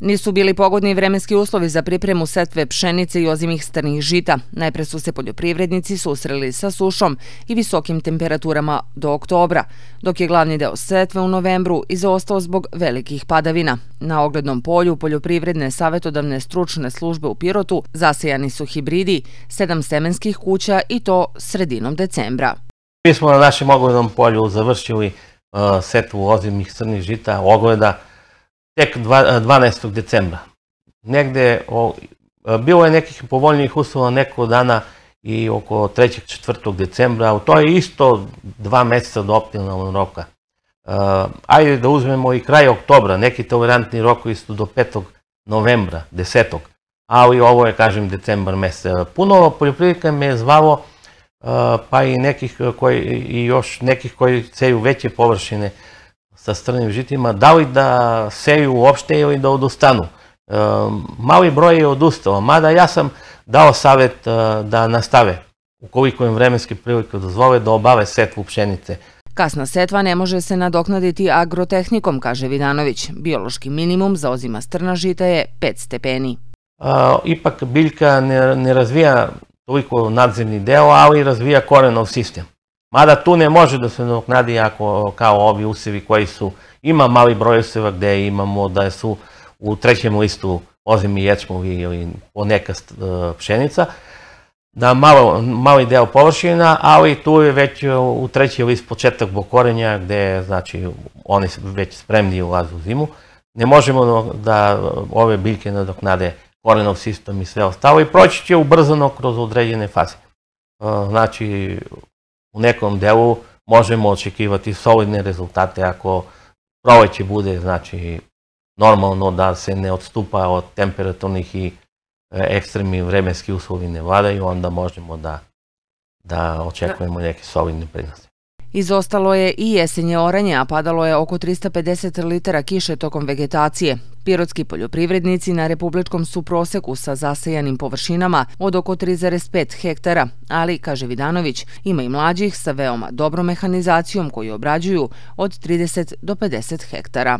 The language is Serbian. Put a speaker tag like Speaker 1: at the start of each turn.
Speaker 1: Nisu bili pogodni vremenski uslovi za pripremu setve pšenice i ozimih strnih žita. Najpre su se poljoprivrednici susreli sa sušom i visokim temperaturama do oktobra, dok je glavni deo setve u novembru izostao zbog velikih padavina. Na oglednom polju poljoprivredne savetodavne stručne službe u Pirotu zasejani su hibridi, sedam semenskih kuća i to sredinom decembra.
Speaker 2: Mi smo na našem oglednom polju završili uh, setvu ozimih crnih žita, ogleda, tek 12. decembra. Negde, o, bilo je nekih povoljnijih uslova neko dana i oko 3. 4. decembra, to je isto dva meseca do optimalnog roka. Ajde da uzmemo i kraj oktobra, neki tolerantni rokovi su do 5. novembra, 10. Ali ovo je, kažem, decembar mesec. Puno poljoprivrednika me je zvalo, pa i nekih koji, i još nekih koji ceju veće površine, sa strnim žitima, da li da seju uopšte ili da odustanu. E, mali broj je odustao, mada ja sam dao savet e, da nastave, ukoliko im vremenske prilike dozvole, da obave setvu pšenice.
Speaker 1: Kasna setva ne može se nadoknaditi agrotehnikom, kaže Vidanović. Biološki minimum za ozima strna žita je 5 stepeni.
Speaker 2: E, ipak biljka ne, ne razvija toliko nadzemni deo, ali razvija korenov sistem. Mada tu ne može da se nadoknadi ako, kao ovi usevi koji su, ima mali broj useva gde imamo da su u trećem listu ozimi ječmovi ili poneka e, pšenica, da malo, mali deo površina, ali tu je već u treći list početak bokorenja gde znači, oni već spremni ulazu u zimu. Ne možemo da ove biljke nadoknade korenov sistem i sve ostalo i proći će ubrzano kroz određene faze. E, znači, u nekom delu možemo očekivati solidne rezultate ako proleće bude znači normalno da se ne odstupa od temperaturnih i e, ekstremni vremenski uslovi ne vladaju, onda možemo da, da očekujemo neke solidne prinose.
Speaker 1: Izostalo je i jesenje oranje, a padalo je oko 350 litara kiše tokom vegetacije. Pirotski poljoprivrednici na republičkom su proseku sa zasejanim površinama od oko 3,5 hektara, ali, kaže Vidanović, ima i mlađih sa veoma dobrom mehanizacijom koji obrađuju od 30 do 50 hektara.